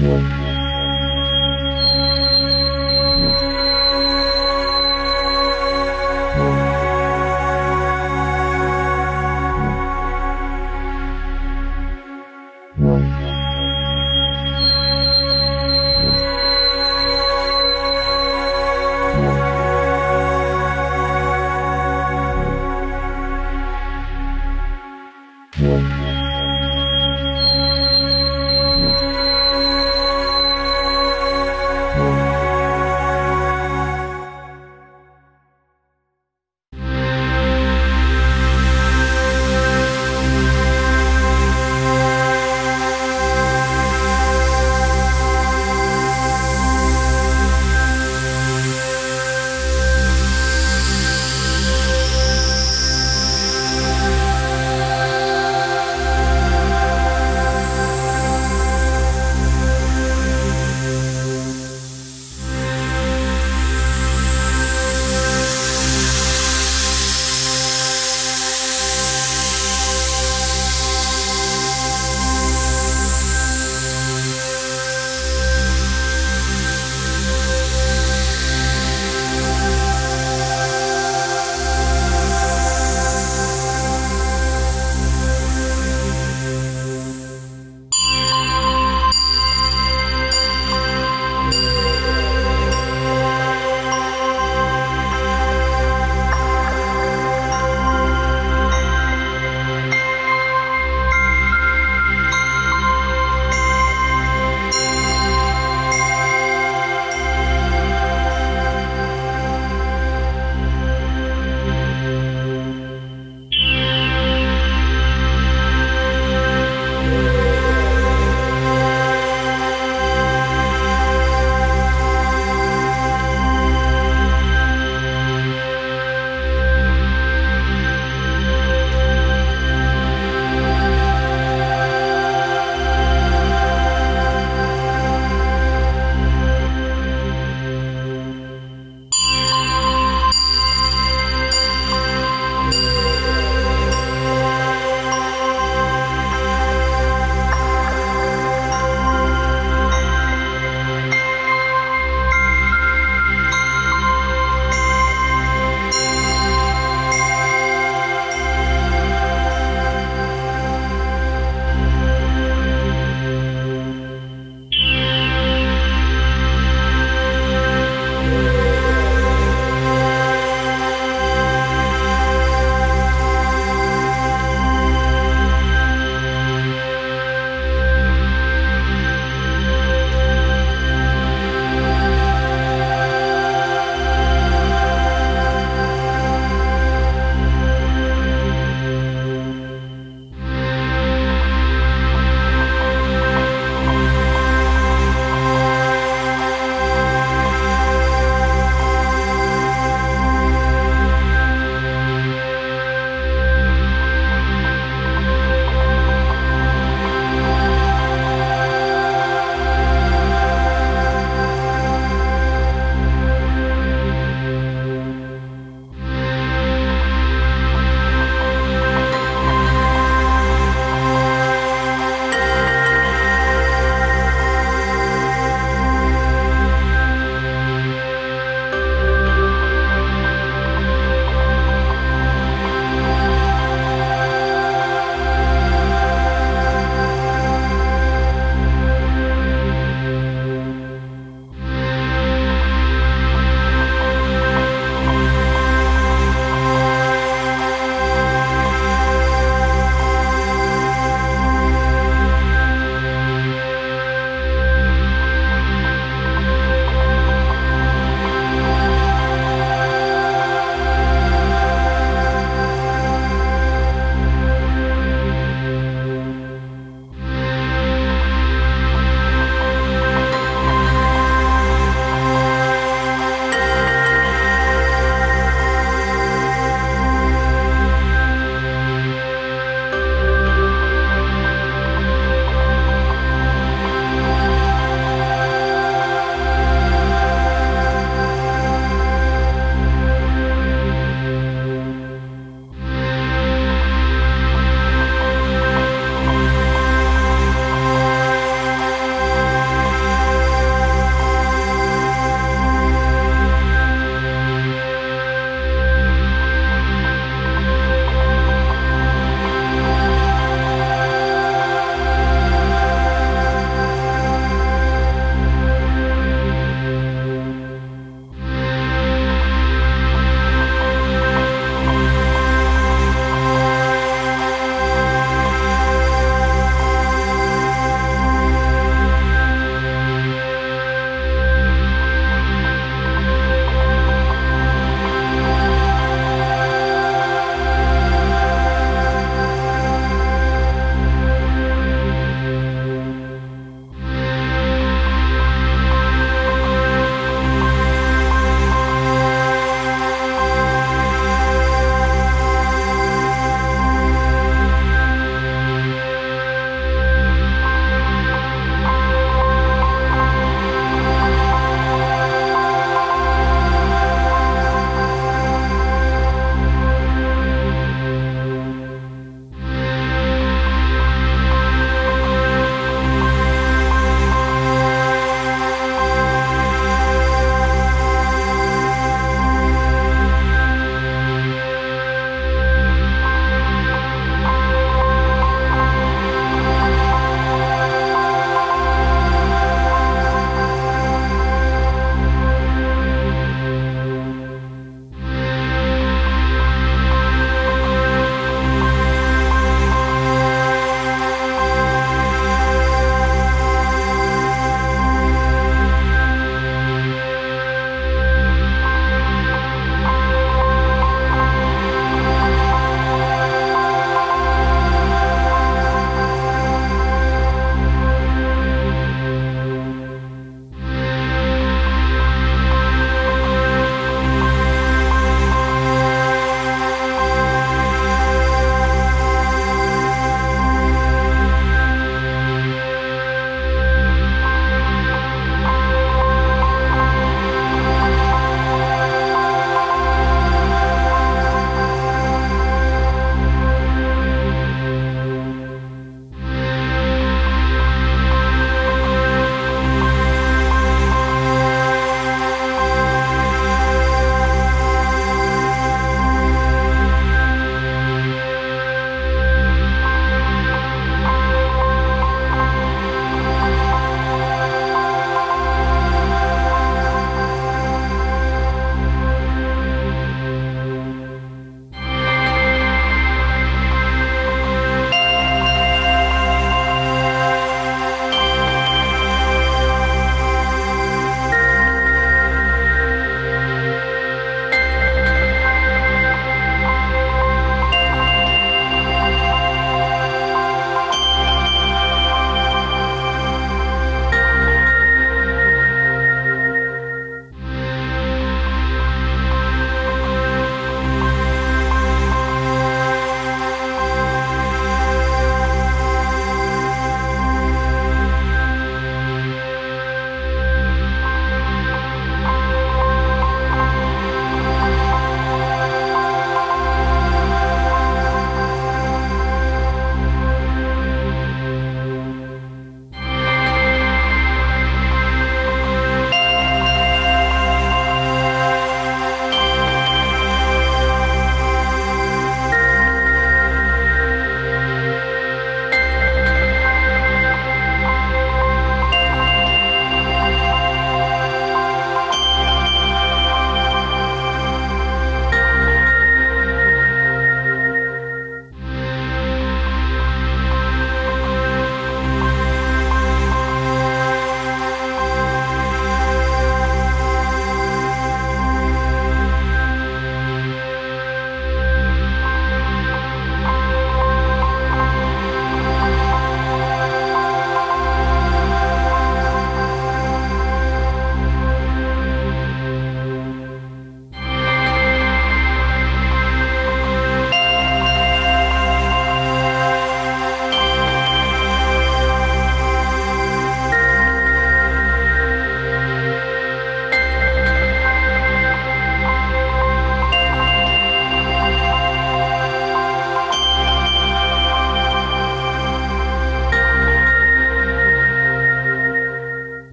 One.